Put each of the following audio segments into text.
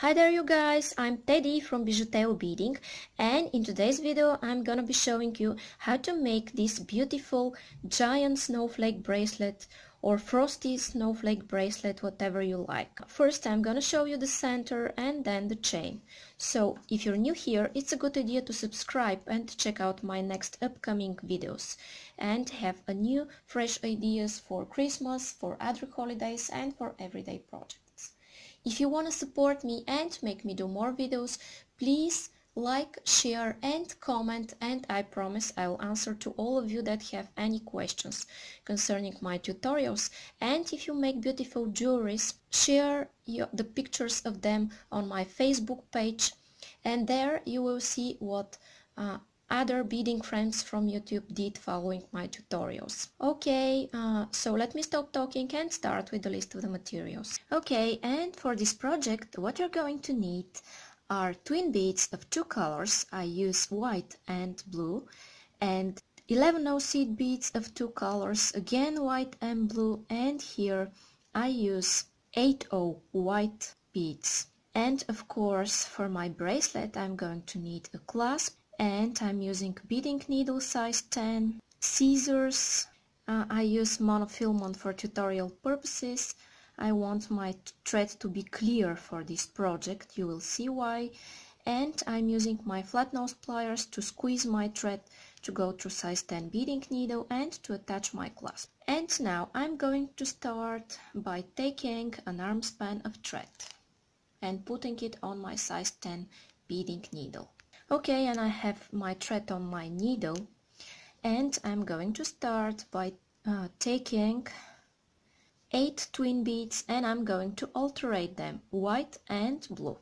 Hi there you guys, I'm Teddy from Bijuteo Beading and in today's video I'm gonna be showing you how to make this beautiful giant snowflake bracelet or frosty snowflake bracelet, whatever you like. First I'm gonna show you the center and then the chain. So if you're new here, it's a good idea to subscribe and check out my next upcoming videos and have a new fresh ideas for Christmas, for other holidays and for everyday projects. If you want to support me and make me do more videos, please like, share and comment and I promise I will answer to all of you that have any questions concerning my tutorials. And if you make beautiful jewelries, share your, the pictures of them on my Facebook page and there you will see what uh, other beading friends from YouTube did following my tutorials. Okay, uh, so let me stop talking and start with the list of the materials. Okay, and for this project what you're going to need are twin beads of two colors. I use white and blue and 11 no seed beads of two colors, again white and blue and here I use 8 0 white beads. And of course for my bracelet I'm going to need a clasp and I'm using beading needle size 10, scissors, uh, I use monofilament for tutorial purposes, I want my thread to be clear for this project, you will see why, and I'm using my flat nose pliers to squeeze my thread to go through size 10 beading needle and to attach my clasp. And now I'm going to start by taking an arm span of thread and putting it on my size 10 beading needle. Okay, and I have my thread on my needle and I'm going to start by uh, taking 8 twin beads and I'm going to alternate them, white and blue.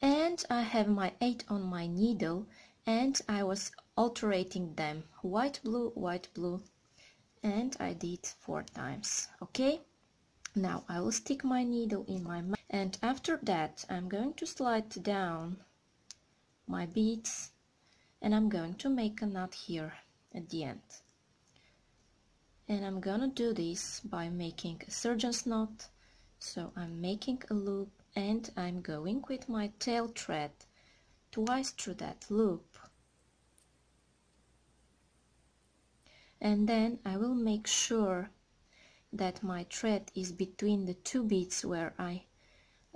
And I have my 8 on my needle and I was alternating them, white, blue, white, blue and I did 4 times, okay? Now I will stick my needle in my mouth and after that I'm going to slide down my beads and I'm going to make a knot here at the end. And I'm gonna do this by making a surgeon's knot. So I'm making a loop and I'm going with my tail thread twice through that loop. And then I will make sure that my thread is between the two beads where I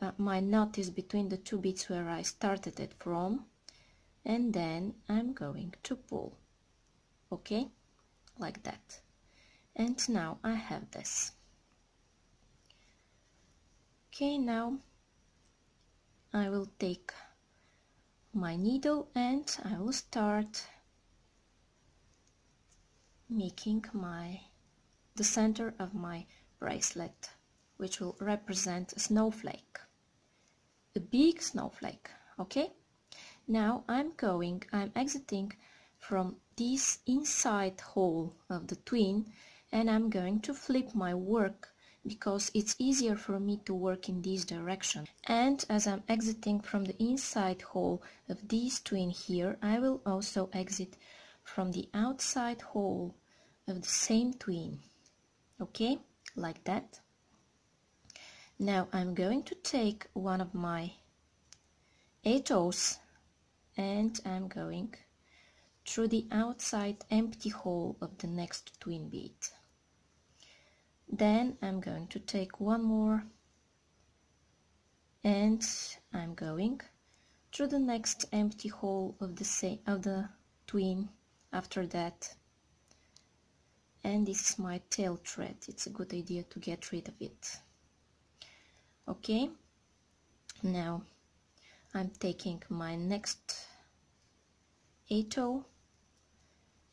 uh, my knot is between the two beads where I started it from and then I'm going to pull. Okay? Like that. And now I have this. Okay now I will take my needle and I will start making my the center of my bracelet, which will represent a snowflake, a big snowflake, okay? Now I'm going, I'm exiting from this inside hole of the twin and I'm going to flip my work because it's easier for me to work in this direction. And as I'm exiting from the inside hole of this twin here, I will also exit from the outside hole of the same twin okay like that. Now I'm going to take one of my eight O's and I'm going through the outside empty hole of the next twin bead. Then I'm going to take one more and I'm going through the next empty hole of the of the twin after that and this is my tail thread. It's a good idea to get rid of it. Okay. Now I'm taking my next 8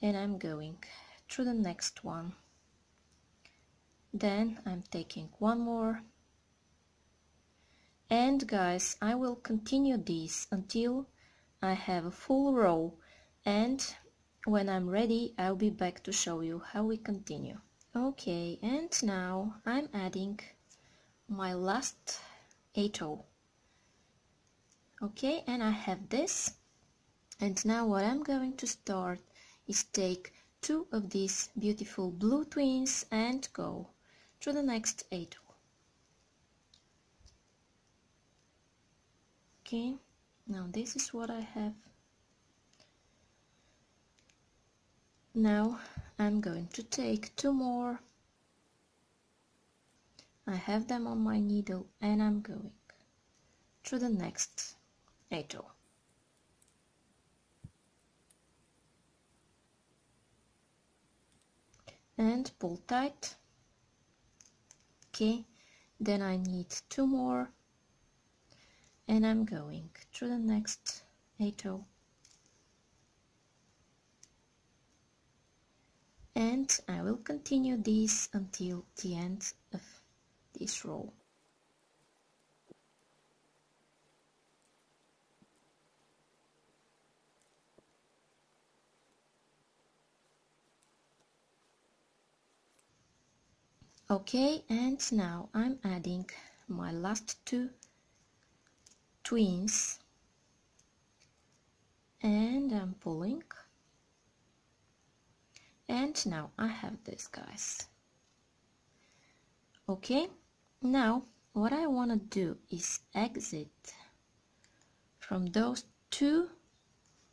and I'm going through the next one. Then I'm taking one more. And guys I will continue this until I have a full row and when I'm ready, I'll be back to show you how we continue. Okay, and now I'm adding my last 8O. Okay, and I have this. And now what I'm going to start is take two of these beautiful blue twins and go to the next 8 okay now this is what I have now I'm going to take two more. I have them on my needle and I'm going to the next 8 row and pull tight. Okay then I need two more. And I'm going to the next 8 and I will continue this until the end of this row. Okay and now I'm adding my last two twins and I'm pulling and now I have this guys. Okay now what I want to do is exit from those two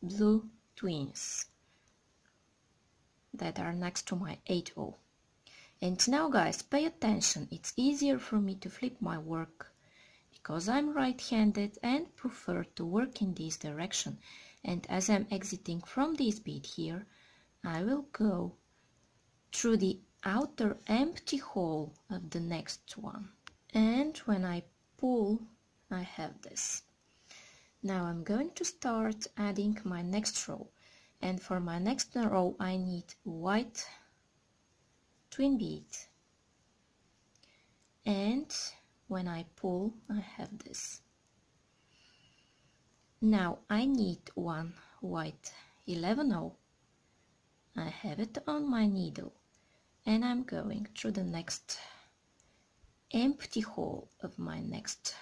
blue twins that are next to my 8O and now guys, pay attention, it's easier for me to flip my work because I'm right-handed and prefer to work in this direction. And as I'm exiting from this bead here, I will go through the outer empty hole of the next one. And when I pull, I have this. Now I'm going to start adding my next row. And for my next row, I need white twin bead and when I pull I have this now I need one white 11 0 I have it on my needle and I'm going through the next empty hole of my next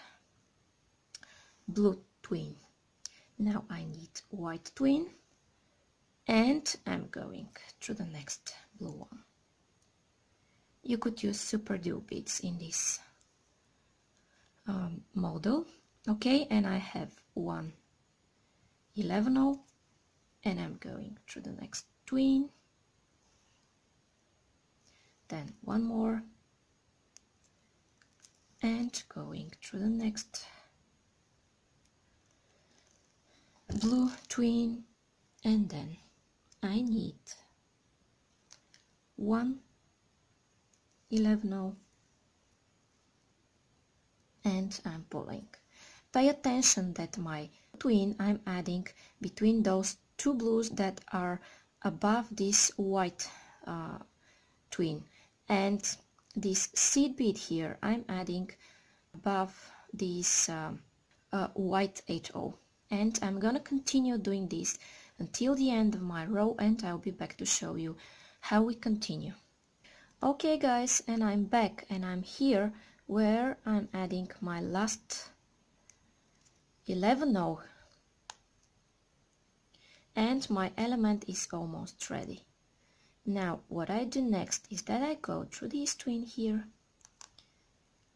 blue twin. Now I need white twin and I'm going through the next blue one. You could use super duo beads in this um, model okay? And I have one 11 and I'm going through the next twin then one more. And going through the next. Blue twin and then I need one 11 0 and I'm pulling. Pay attention that my twin I'm adding between those two blues that are above this white uh, twin and this seed bead here I'm adding above this um, uh, white 8O and I'm gonna continue doing this until the end of my row and I'll be back to show you how we continue. Okay guys, and I'm back and I'm here where I'm adding my last 11 now. And my element is almost ready. Now what I do next is that I go through this twin here,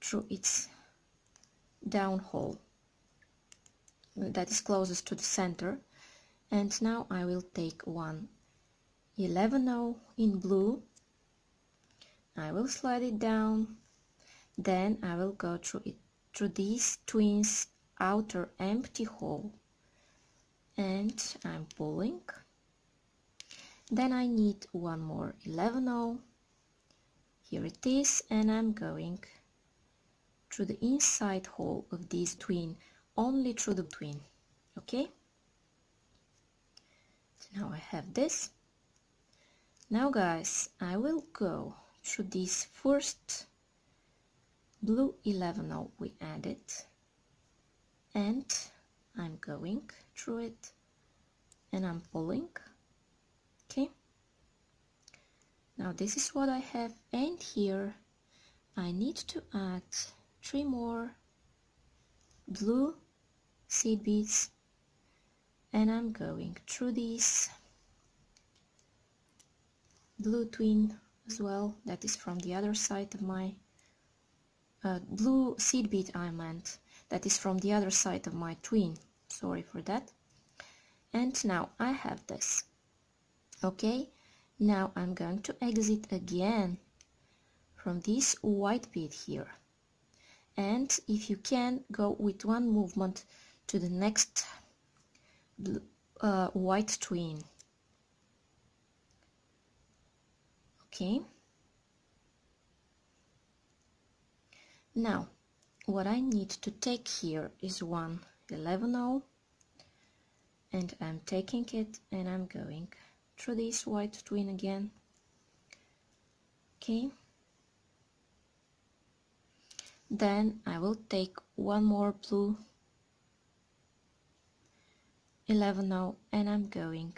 through its down hole that is closest to the center. And now I will take one 11 in blue. I will slide it down. Then I will go through it through these twins outer empty hole and I'm pulling. Then I need one more 11 0 here it is and I'm going through the inside hole of this twin only through the twin okay? So now I have this. Now guys I will go through this first blue 11 we added and I'm going through it and I'm pulling. Okay. Now this is what I have and here I need to add three more blue seed beads and I'm going through these blue twin as well. That is from the other side of my uh, blue seed bead I meant. That is from the other side of my twin sorry for that. And now I have this. Okay now I'm going to exit again from this white bead here. And if you can go with one movement to the next uh, white twin. Okay. Now what I need to take here is one 11 0 and I'm taking it and I'm going through this white twin again. Okay. Then I will take one more blue 11 now and I'm going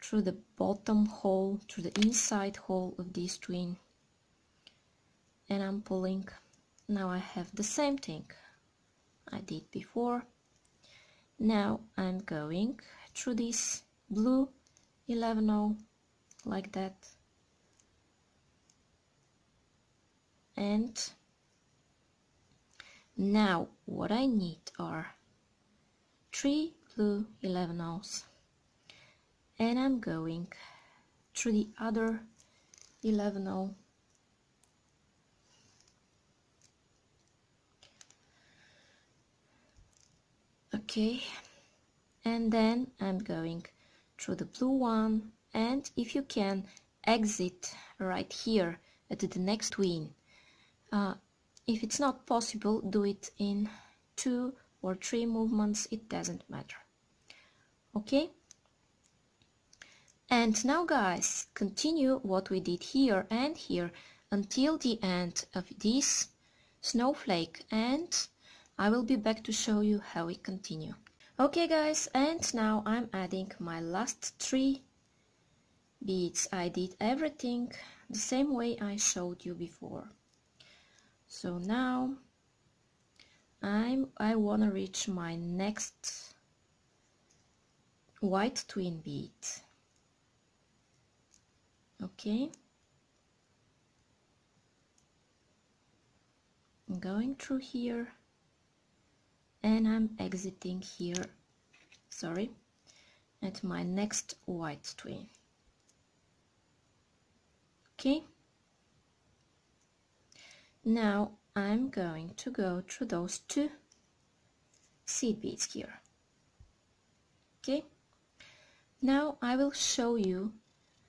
through the bottom hole through the inside hole of this twin and I'm pulling. Now I have the same thing I did before. Now I'm going through this blue 11 like that. And now what I need are three blue 11 O's and I'm going through the other 11 O okay. And then I'm going through the blue one. And if you can exit right here at the next twin uh, if it's not possible do it in two or three movements. It doesn't matter. Okay? And now guys continue what we did here and here until the end of this snowflake. And I will be back to show you how we continue. Okay guys, and now I'm adding my last three beads. I did everything the same way I showed you before. So now I'm I wanna reach my next white twin bead. Okay. I'm going through here and I'm exiting here sorry at my next white twin okay. Now I'm going to go through those two seed beads here. Okay. Now I will show you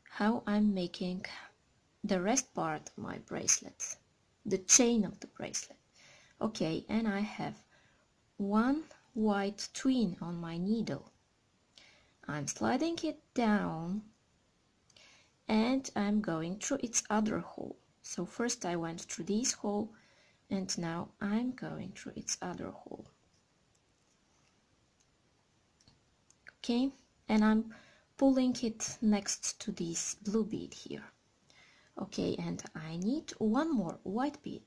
how I'm making the rest part of my bracelet the chain of the bracelet. Okay. And I have one white twin on my needle. I'm sliding it down and I'm going through its other hole. So first I went through this hole and now I'm going through its other hole. Okay, and I'm pulling it next to this blue bead here. Okay, and I need one more white bead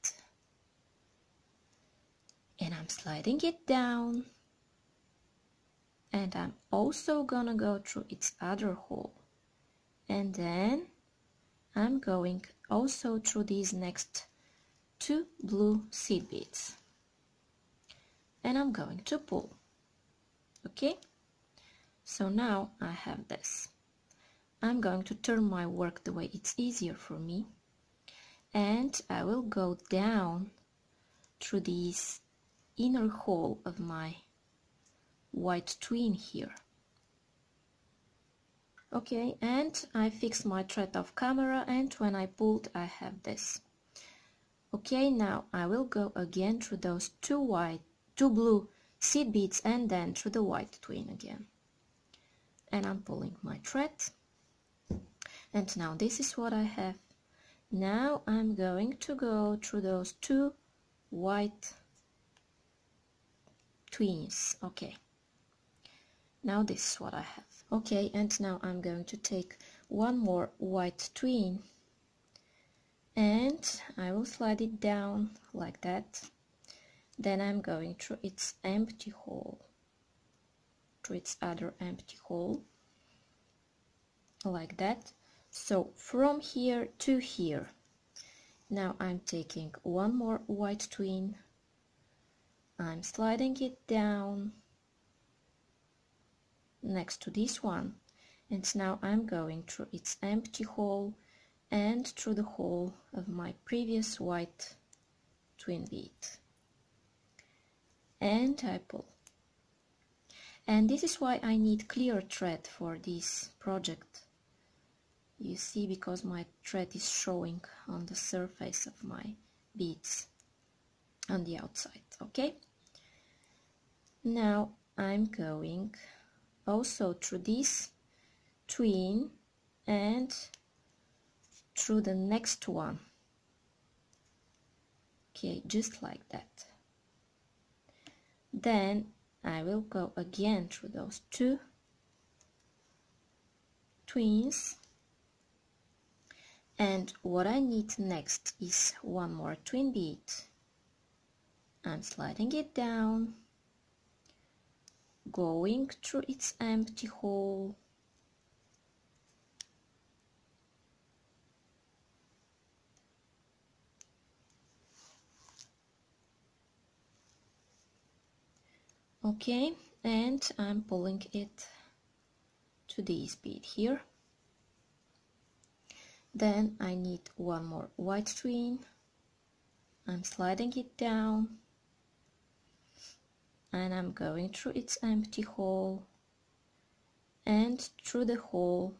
and I'm sliding it down. And I'm also gonna go through its other hole. And then I'm going also through these next two blue seed beads and I'm going to pull. Okay? So now I have this. I'm going to turn my work the way it's easier for me. And I will go down through these inner hole of my white twin here. Okay, and I fixed my thread off camera and when I pulled I have this. Okay, now I will go again through those two white, two blue seed beads and then through the white twin again. And I'm pulling my thread. And now this is what I have. Now I'm going to go through those two white twins. Okay. Now this is what I have. Okay and now I'm going to take one more white twin. And I will slide it down like that. Then I'm going through its empty hole. Through its other empty hole. Like that. So from here to here. Now I'm taking one more white twin I'm sliding it down next to this one. And now I'm going through its empty hole and through the hole of my previous white twin bead. And I pull. And this is why I need clear thread for this project you see because my thread is showing on the surface of my beads on the outside okay now I'm going also through this twin and through the next one. Okay just like that. Then I will go again through those two twins. And what I need next is one more twin bead. I'm sliding it down going through its empty hole. Okay and I'm pulling it to this bead here. Then I need one more white twin I'm sliding it down and I'm going through its empty hole. And through the hole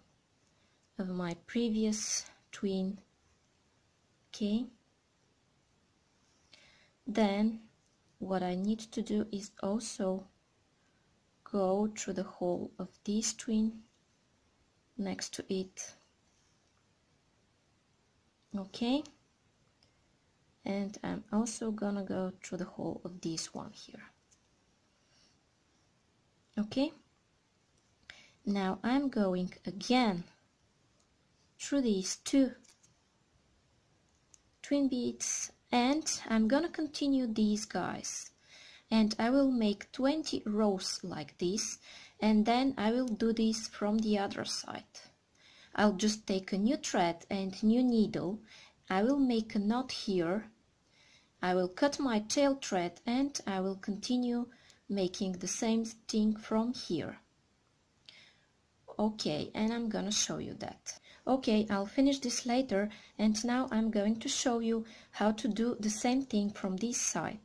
of my previous twin okay? Then what I need to do is also go through the hole of this twin next to it okay? And I'm also gonna go through the hole of this one here okay? Now I'm going again through these two twin beads and I'm gonna continue these guys. And I will make 20 rows like this and then I will do this from the other side. I'll just take a new thread and new needle. I will make a knot here. I will cut my tail thread and I will continue making the same thing from here okay and I'm gonna show you that Okay, I'll finish this later and now I'm going to show you how to do the same thing from this side.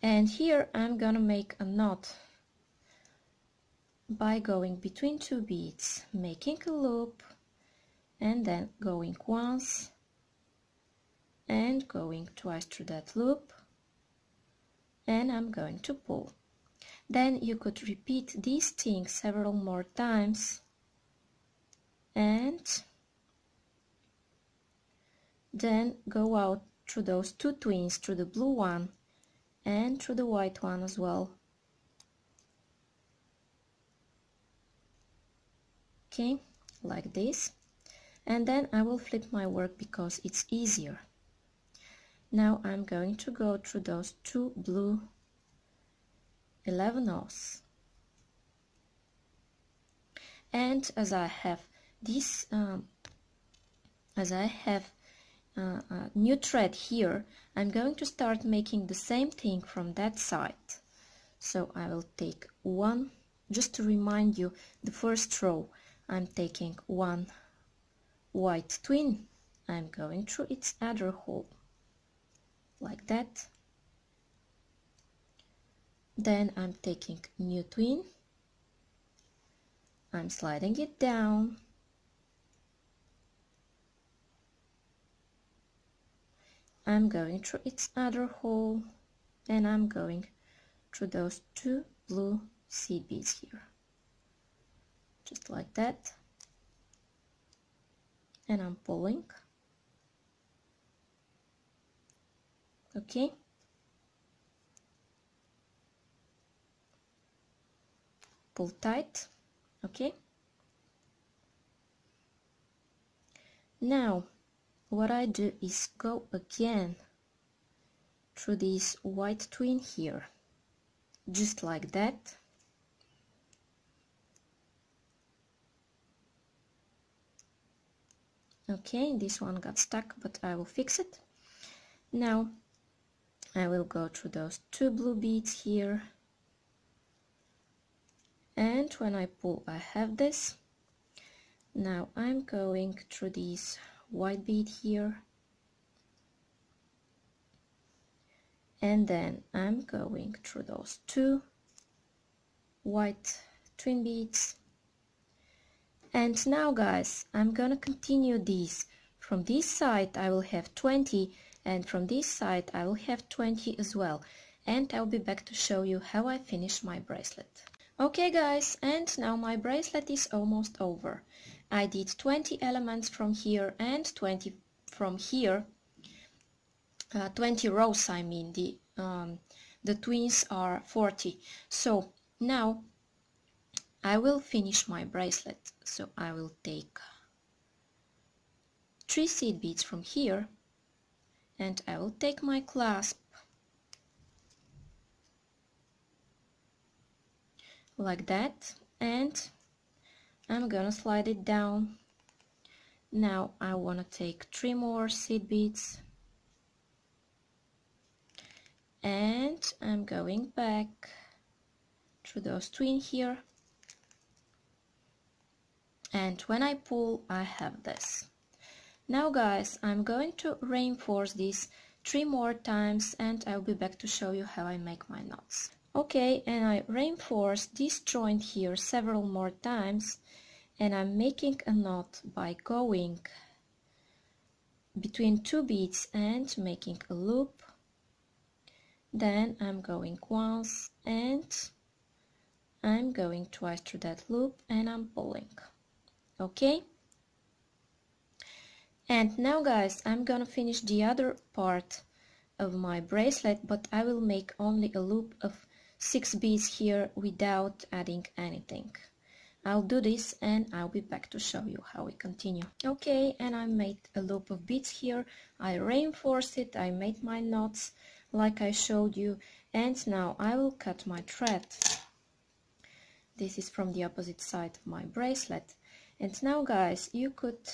And here I'm gonna make a knot by going between two beads, making a loop and then going once and going twice through that loop and I'm going to pull. Then you could repeat these things several more times and then go out through those two twins, through the blue one and through the white one as well. Okay, like this. And then I will flip my work because it's easier. Now I'm going to go through those two blue 11 O's. And as I have this, um, as I have uh, a new thread here, I'm going to start making the same thing from that side. So I will take one, just to remind you, the first row, I'm taking one white twin. I'm going through its other hole. Like that. Then I'm taking new twin. I'm sliding it down. I'm going through its other hole. And I'm going through those two blue seed beads here. Just like that and I'm pulling. Okay. Pull tight. Okay. Now what I do is go again through this white twin here just like that okay this one got stuck but I will fix it. Now I will go through those two blue beads here. And when I pull I have this. Now I'm going through this white bead here. And then I'm going through those two white twin beads and now guys I'm gonna continue this. From this side I will have 20 and from this side I will have 20 as well. And I'll be back to show you how I finish my bracelet. Okay guys and now my bracelet is almost over. I did 20 elements from here and 20 from here. Uh, 20 rows I mean. The um, the twins are 40 so now I will finish my bracelet so I will take three seed beads from here and I will take my clasp like that and I'm gonna slide it down. Now I want to take three more seed beads and I'm going back through those two in here and when I pull I have this. Now guys I'm going to reinforce this three more times and I'll be back to show you how I make my knots. Okay and I reinforce this joint here several more times and I'm making a knot by going between two beads and making a loop. Then I'm going once and I'm going twice through that loop and I'm pulling okay? And now guys I'm gonna finish the other part of my bracelet but I will make only a loop of six beads here without adding anything. I'll do this and I'll be back to show you how we continue. Okay and I made a loop of beads here. I reinforced it. I made my knots like I showed you. And now I will cut my thread. This is from the opposite side of my bracelet and now guys, you could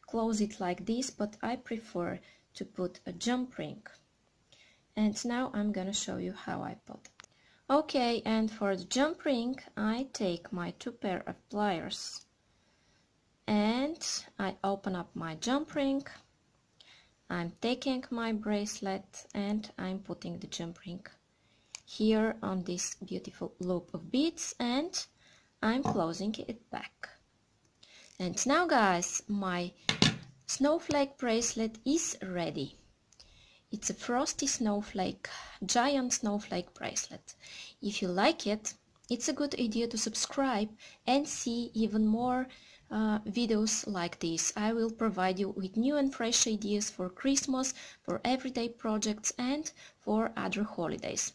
close it like this, but I prefer to put a jump ring. And now I'm gonna show you how I put it. Okay, and for the jump ring, I take my two pair of pliers and I open up my jump ring. I'm taking my bracelet and I'm putting the jump ring here on this beautiful loop of beads and I'm closing it back. And now guys, my snowflake bracelet is ready. It's a frosty snowflake, giant snowflake bracelet. If you like it, it's a good idea to subscribe and see even more uh, videos like this. I will provide you with new and fresh ideas for Christmas, for everyday projects and for other holidays.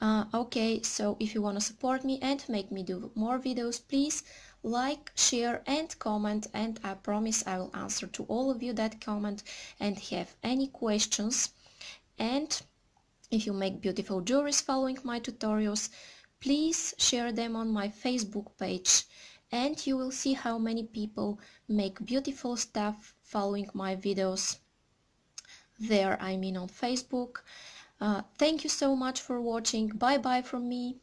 Uh, okay, so if you want to support me and make me do more videos, please like, share and comment and I promise I will answer to all of you that comment and have any questions. And if you make beautiful jewelries following my tutorials, please share them on my Facebook page and you will see how many people make beautiful stuff following my videos there I mean on Facebook. Uh, thank you so much for watching. Bye bye from me.